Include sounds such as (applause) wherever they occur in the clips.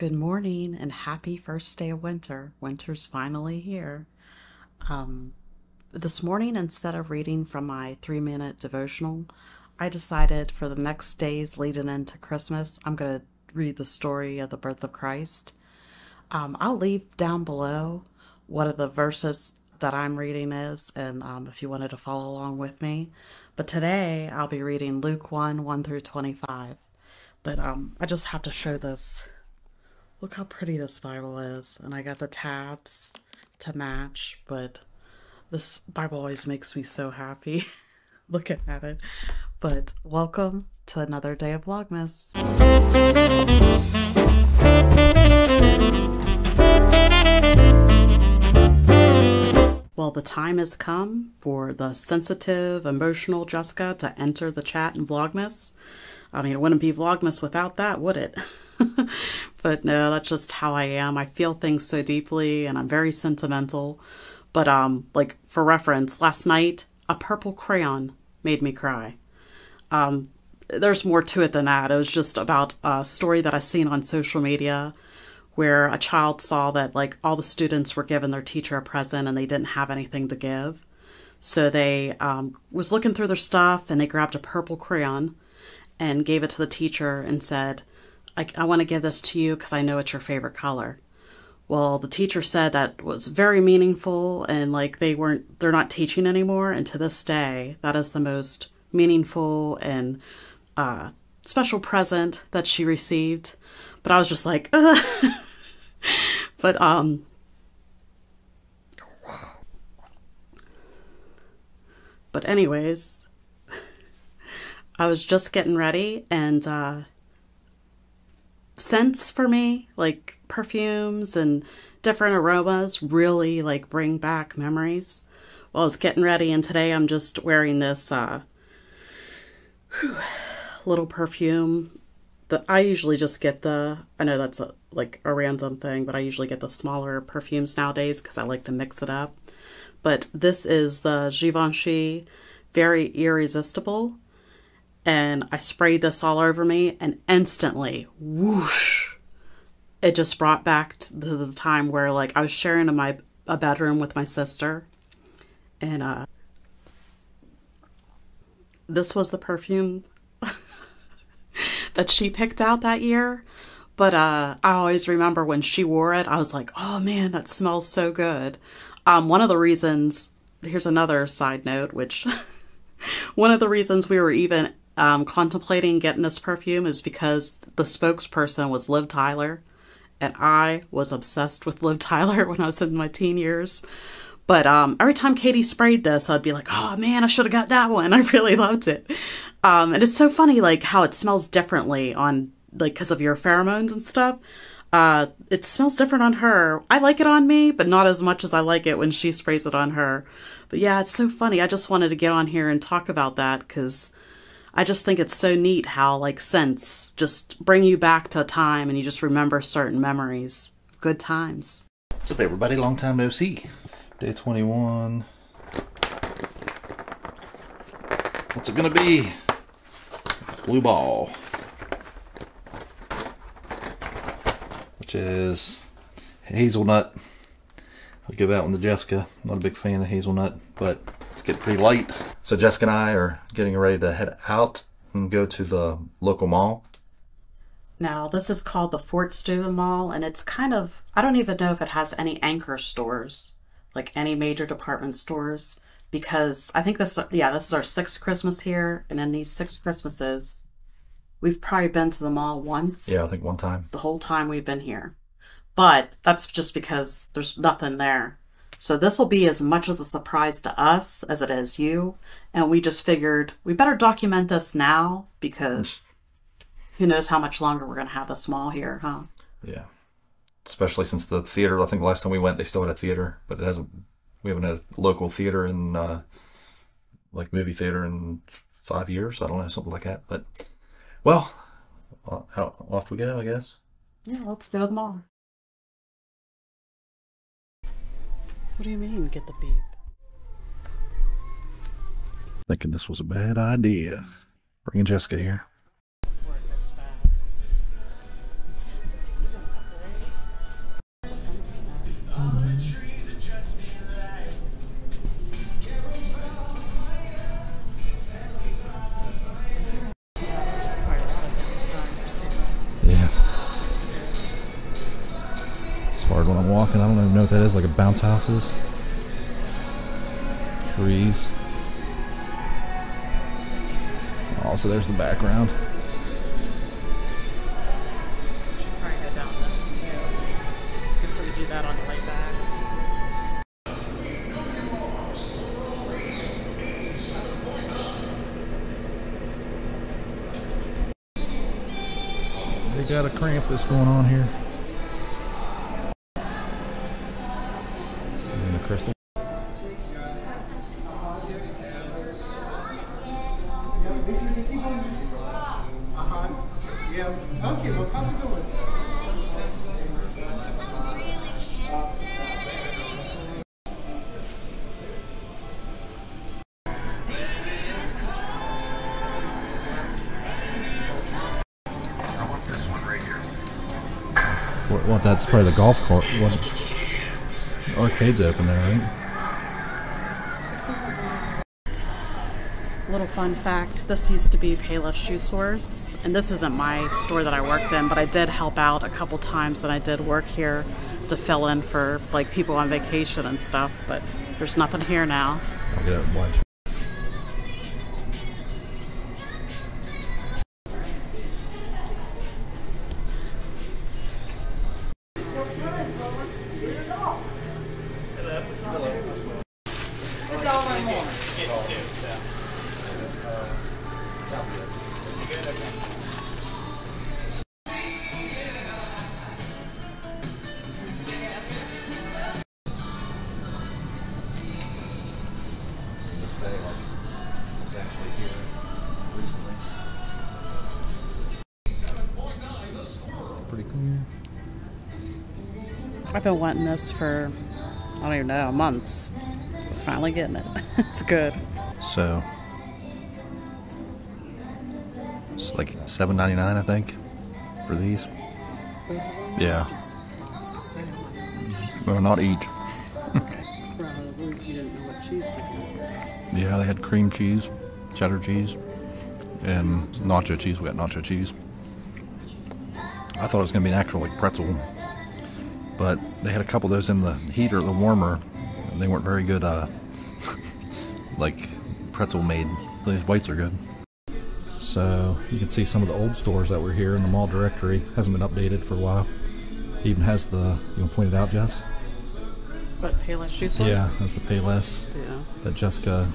Good morning and happy first day of winter. Winter's finally here. Um, this morning, instead of reading from my three minute devotional, I decided for the next days leading into Christmas, I'm going to read the story of the birth of Christ. Um, I'll leave down below what of the verses that I'm reading is, and um, if you wanted to follow along with me. But today I'll be reading Luke 1 1 through 25. But um, I just have to show this. Look how pretty this Bible is. And I got the tabs to match, but this Bible always makes me so happy (laughs) looking at it. But welcome to another day of Vlogmas. Well, the time has come for the sensitive, emotional Jessica to enter the chat in Vlogmas. I mean, it wouldn't be Vlogmas without that, would it? (laughs) but no, that's just how I am. I feel things so deeply and I'm very sentimental. But um like for reference, last night a purple crayon made me cry. Um there's more to it than that. It was just about a story that I seen on social media where a child saw that like all the students were giving their teacher a present and they didn't have anything to give. So they um, was looking through their stuff and they grabbed a purple crayon and gave it to the teacher and said, I, I want to give this to you because I know it's your favorite color. Well, the teacher said that was very meaningful and like they weren't, they're not teaching anymore. And to this day, that is the most meaningful and uh, special present that she received. But I was just like, (laughs) but um, but anyways, I was just getting ready and uh, scents for me, like perfumes and different aromas, really like bring back memories. Well, I was getting ready, and today I'm just wearing this uh, whew, little perfume. That I usually just get the. I know that's a, like a random thing, but I usually get the smaller perfumes nowadays because I like to mix it up. But this is the Givenchy Very Irresistible and I sprayed this all over me, and instantly, whoosh, it just brought back to the time where like I was sharing a, my a bedroom with my sister, and uh, this was the perfume (laughs) that she picked out that year. But uh, I always remember when she wore it, I was like, "Oh man, that smells so good." Um, one of the reasons here's another side note, which (laughs) one of the reasons we were even um, contemplating getting this perfume is because the spokesperson was Liv Tyler, and I was obsessed with Liv Tyler (laughs) when I was in my teen years. But um, every time Katie sprayed this, I'd be like, "Oh man, I should have got that one." (laughs) I really loved it, um, and it's so funny, like how it smells differently on like because of your pheromones and stuff. Uh, it smells different on her. I like it on me, but not as much as I like it when she sprays it on her. But yeah, it's so funny. I just wanted to get on here and talk about that because I just think it's so neat how like scents just bring you back to a time and you just remember certain memories. Good times. What's up everybody? Long time no see. Day 21. What's it gonna be? Blue ball. Which is hazelnut. I'll give that one to Jessica. Not a big fan of hazelnut, but it's getting pretty late. So Jessica and I are getting ready to head out and go to the local mall. Now, this is called the Fort Steuben Mall, and it's kind of, I don't even know if it has any anchor stores, like any major department stores, because I think this, yeah, this is our sixth Christmas here, and in these six Christmases, we've probably been to the mall once. Yeah, I think one time. The whole time we've been here. But that's just because there's nothing there. So this will be as much as a surprise to us as it is you. And we just figured we better document this now because who knows how much longer we're going to have this mall here, huh? Yeah. Especially since the theater, I think last time we went, they still had a theater, but it hasn't, we haven't had a local theater in, uh, like movie theater in five years. I don't know, something like that. But, well, off we go, I guess. Yeah, let's go to the mall. What do you mean, get the beep? Thinking this was a bad idea. Bringing Jessica here. Walking. I don't even know what that is. Like a bounce houses, trees. Oh, also, there's the background. Should probably go down this too. Guess we could do that on the way back. They got a Krampus going on here. Yeah. Okay, well, how we doing? What, what? That's probably the golf court. What? Arcade's open there, right? This is a little fun fact. This used to be Payless Shoe Source, and this isn't my store that I worked in, but I did help out a couple times, and I did work here to fill in for like people on vacation and stuff. But there's nothing here now. Pretty clear. I've been wanting this for I don't even know months. We're Finally getting it. (laughs) it's good. So it's like seven ninety nine, I think, for these. Both of them? Yeah. Just, I was gonna say, oh I'm Well, not each. probably you didn't know what cheese to get. Yeah, they had cream cheese, cheddar cheese, and nacho cheese. We got nacho cheese. I thought it was gonna be an actual like pretzel, but they had a couple of those in the heater, the warmer. And they weren't very good. Uh, (laughs) like pretzel made. These whites are good. So you can see some of the old stores that were here in the mall directory. Hasn't been updated for a while. Even has the you want to point it out, Jess? But Payless Shoe Source? Yeah, has the Payless Yeah. that Jessica.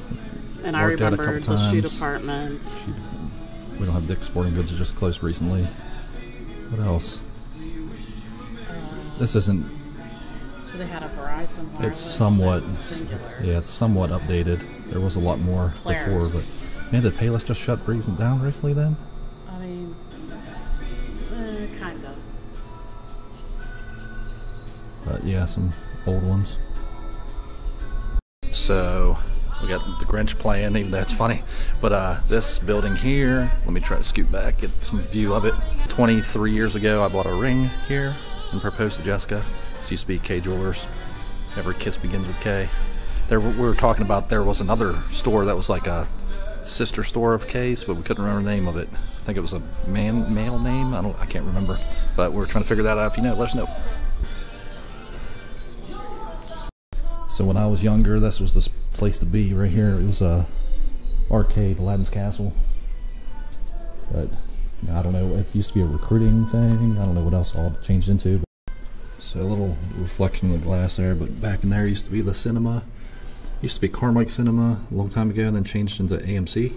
And I Worked out a remember couple the shoe times. department. She, we don't have Dick's Sporting Goods; it just closed recently. What else? This isn't. So they had a Verizon wireless It's somewhat. and Cingular. Yeah, it's somewhat updated. There was a lot more before, Claire's. but man, did Payless just shut recent down recently? Then I mean, eh, kind of. but yeah, some old ones. So we got the Grinch playing, even it's funny. But uh, this building here, let me try to scoot back, get some view of it. 23 years ago, I bought a ring here and proposed to Jessica. This used to be Kay Jewelers. Every kiss begins with Kay. There, we were talking about there was another store that was like a sister store of Kay's, but we couldn't remember the name of it. I think it was a man male name. I don't, I can't remember. But we're trying to figure that out. If you know, let us know. So when I was younger, this was the place to be right here. It was a arcade, Aladdin's Castle. But I don't know. It used to be a recruiting thing. I don't know what else all changed into. So a little reflection in the glass there. But back in there used to be the cinema. Used to be Carmike Cinema a long time ago, and then changed into AMC.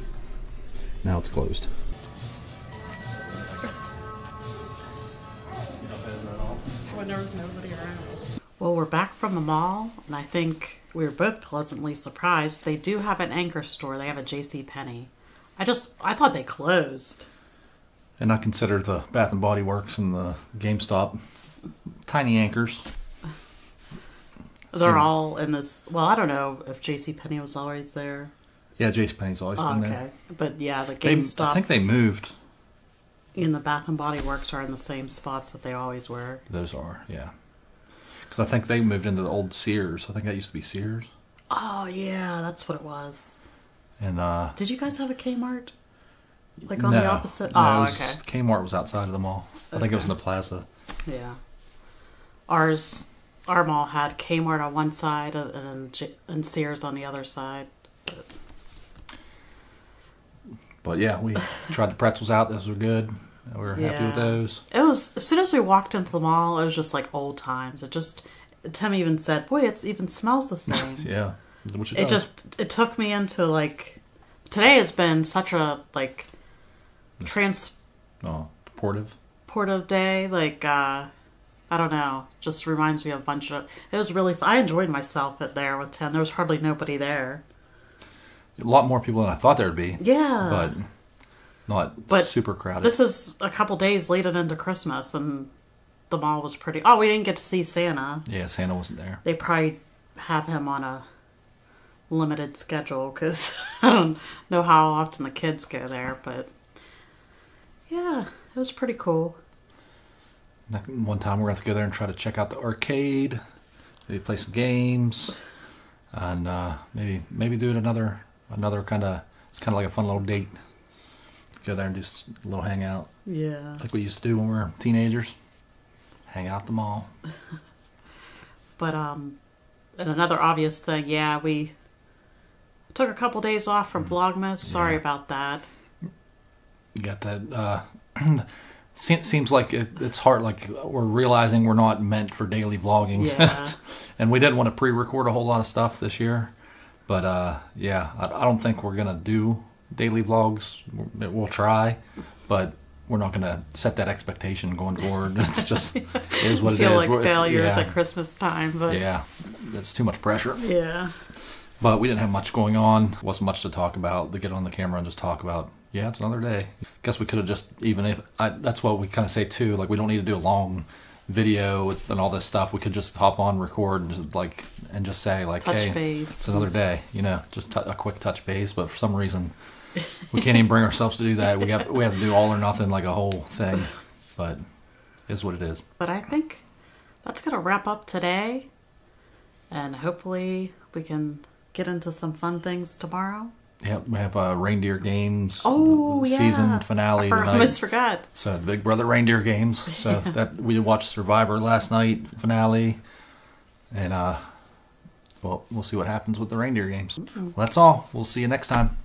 Now it's closed. Well, we're back from the mall, and I think we were both pleasantly surprised. They do have an anchor store. They have a J.C. Penney. I just I thought they closed. And I consider the Bath and Body Works and the GameStop tiny anchors. They're So- all in this. Well, I don't know if J.C. Penney was always there. Yeah, J.C. Penney's always Oh, been okay, there. but yeah, the They, GameStop I think they moved. in the Bath and Body Works are in the same spots that they always were. Those are, yeah. Because I think they moved into the old Sears. I think that used to be Sears. Oh yeah, that's what it was. And uh, Did you guys have a Kmart? Like on no, the opposite? no, oh, was- okay. Kmart was outside of the mall. I think it was in the plaza. Yeah. Ours our mall had Kmart on one side and, and, J- and Sears on the other side. But yeah, we tried the pretzels out. Those were good. We were happy with those. It was as soon as we walked into the mall, it was just like old times. It just Tim even said, "Boy, it even smells the (laughs) same." Yeah, which it does. just it took me into like today has been such a like transportive oh, portive. day. Like uh I don't know, just reminds me of a bunch of. It was really. I enjoyed myself at there with Tim. There was hardly nobody there. A lot more people than I thought there'd be. Yeah, but not But super crowded. this is a couple days leading into Christmas, and the mall was pretty. Oh, we didn't get to see Santa. yeah, Santa wasn't there. They probably have him on a limited schedule because (laughs) I don't know how often the kids go there, but yeah, it was pretty cool. One time we're going to have to go there and try to check out the arcade, maybe play some games, and uh, maybe maybe do it another another kind of it's kind of like a fun little date. Go there and do a little hangout Yeah. like we used to do when we were teenagers. Hang out at the mall. (laughs) But um, and another obvious thing, yeah, we took a couple days off from Vlogmas. Sorry Yeah. about that. You got that. Uh, (clears throat) se- seems like it, it's hard. Like we're realizing we're not meant for daily vlogging. Yeah. (laughs) and we didn't want to pre-record a whole lot of stuff this year. But uh, yeah, I, I don't think we're gonna do daily vlogs. We'll try, but we're not gonna set that expectation going forward. (laughs) It's just it is what it is. Feel like We're- failures yeah, at Christmas time, but yeah. yeah, that's too much pressure. yeah. But we didn't have much going on. wasn't much to talk about. To get on the camera and just talk about. Yeah, it's another day. Guess we could have just even if I, that's what we kind of say too. Like we don't need to do a long video with and all this stuff. We could just hop on, record, and just like and just say like, Touch hey, base. it's another day. You know, just t- a quick touch base. But for some reason, we can't even bring ourselves to do that. We have we have to do all or nothing, like a whole thing. But is what it is. But I think that's going to wrap up today. And hopefully we can get into some fun things tomorrow. Yeah, we have uh, reindeer games. Oh, the yeah. season finale I almost forgot. So the Big Brother reindeer games. So (laughs) that we watched Survivor last night finale, and uh, well, we'll see what happens with the reindeer games. Well, that's all. We'll see you next time.